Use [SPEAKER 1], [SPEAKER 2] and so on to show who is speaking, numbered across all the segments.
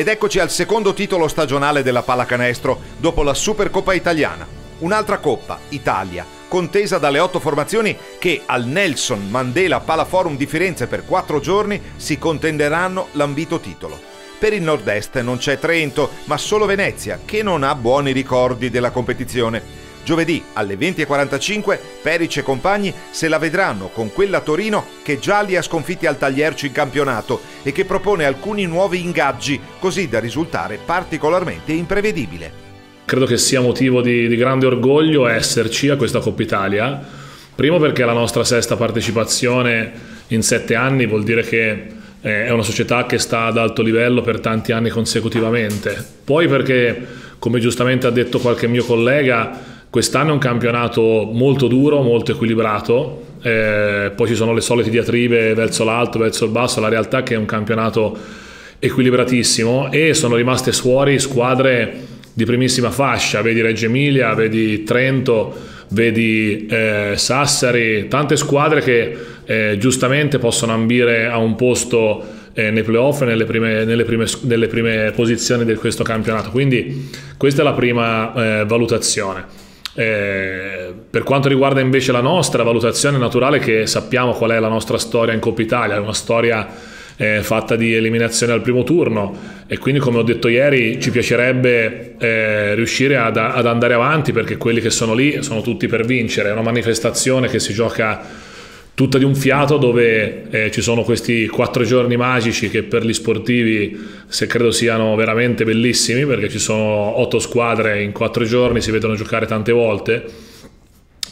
[SPEAKER 1] Ed eccoci al secondo titolo stagionale della pallacanestro dopo la Supercoppa italiana. Un'altra coppa, Italia, contesa dalle otto formazioni che al Nelson Mandela Palaforum di Firenze per quattro giorni si contenderanno l'ambito titolo. Per il nord-est non c'è Trento, ma solo Venezia, che non ha buoni ricordi della competizione. Giovedì alle 20.45 Peric e compagni se la vedranno con quella Torino che già li ha sconfitti al Tagliercio in campionato e che propone alcuni nuovi ingaggi così da risultare particolarmente imprevedibile.
[SPEAKER 2] Credo che sia motivo di, di grande orgoglio esserci a questa Coppa Italia, primo perché la nostra sesta partecipazione in sette anni vuol dire che eh, è una società che sta ad alto livello per tanti anni consecutivamente, poi perché come giustamente ha detto qualche mio collega Quest'anno è un campionato molto duro, molto equilibrato, eh, poi ci sono le solite diatribe verso l'alto, verso il basso, la realtà è che è un campionato equilibratissimo e sono rimaste fuori squadre di primissima fascia, vedi Reggio Emilia, vedi Trento, vedi eh, Sassari, tante squadre che eh, giustamente possono ambire a un posto eh, nei playoff e nelle prime, nelle, nelle prime, posizioni di questo campionato. Quindi questa è la prima eh, valutazione. Eh, per quanto riguarda invece la nostra valutazione naturale che sappiamo qual è la nostra storia in Coppa Italia, è una storia eh, fatta di eliminazione al primo turno e quindi come ho detto ieri ci piacerebbe eh, riuscire ad, ad andare avanti perché quelli che sono lì sono tutti per vincere, è una manifestazione che si gioca tutta di un fiato dove eh, ci sono questi quattro giorni magici che per gli sportivi se credo siano veramente bellissimi perché ci sono otto squadre in quattro giorni, si vedono giocare tante volte,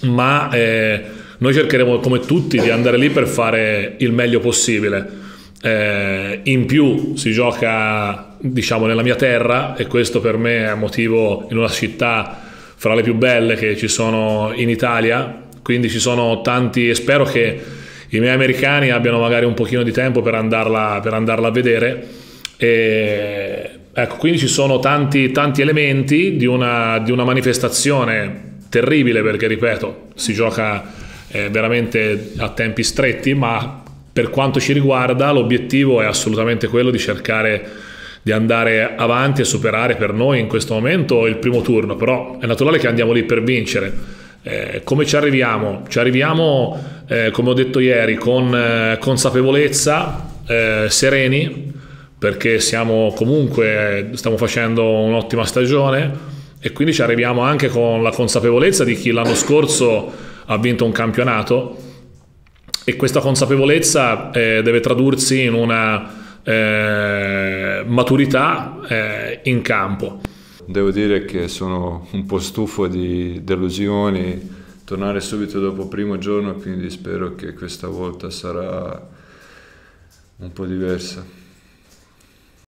[SPEAKER 2] ma eh, noi cercheremo come tutti di andare lì per fare il meglio possibile. Eh, in più si gioca diciamo nella mia terra e questo per me è motivo in una città fra le più belle che ci sono in Italia quindi ci sono tanti e spero che i miei americani abbiano magari un pochino di tempo per andarla, per andarla a vedere. E, ecco, quindi ci sono tanti, tanti elementi di una, di una, manifestazione terribile perché, ripeto, si gioca eh, veramente a tempi stretti, ma per quanto ci riguarda l'obiettivo è assolutamente quello di cercare di andare avanti e superare per noi in questo momento il primo turno, però è naturale che andiamo lì per vincere eh, come ci arriviamo? Ci arriviamo, eh, come ho detto ieri, con eh, consapevolezza, eh, sereni, perché siamo comunque, stiamo facendo un'ottima stagione e quindi ci arriviamo anche con la consapevolezza di chi l'anno scorso ha vinto un campionato e questa consapevolezza eh, deve tradursi in una maturità in campo
[SPEAKER 3] devo dire che sono un po' stufo di delusioni, tornare subito dopo il primo giorno, quindi spero che questa volta sarà un po' diversa.